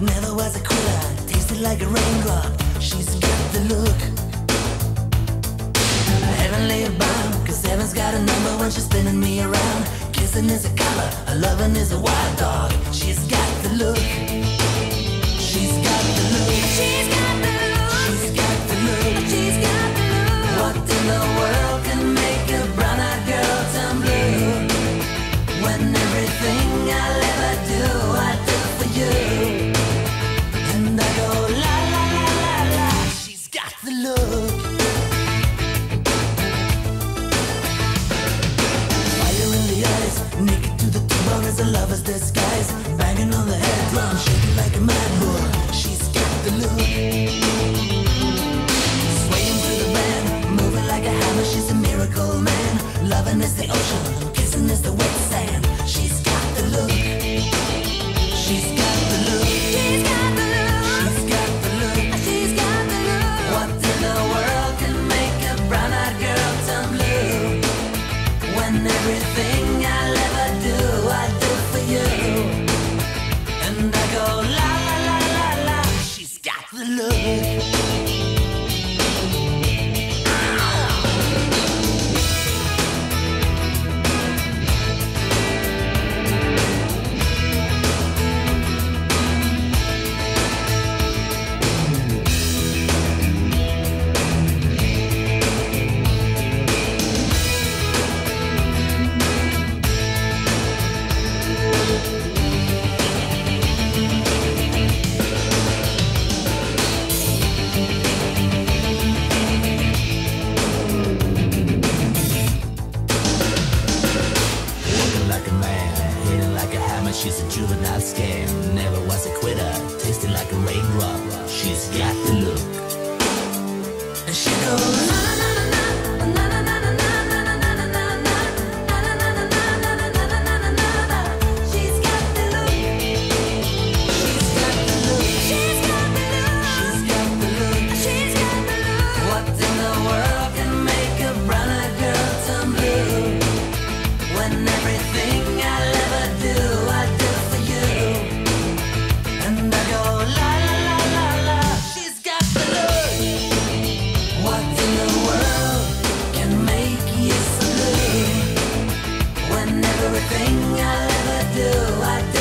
Never was a quitter, tasted like a raindrop. She's got the look. Heavenly bound, cause heaven's got a number when she's spinning me around. Kissing is a color, a loving is a wild dog. She's got the look. Swaying through the band, moving like a hammer. She's a miracle man. Loving is the ocean, kissing is the wet sand. She's got the look. She's got the look. She's got the look. She's got the look. She's got the look. What in the world can make a brown-eyed girl turn blue? When everything got the look. she's a juvenile scam. Never was a quitter, tasting like a raindrop. She's got the look. And she goes, na na na na. everything Everything I'll ever do, I do.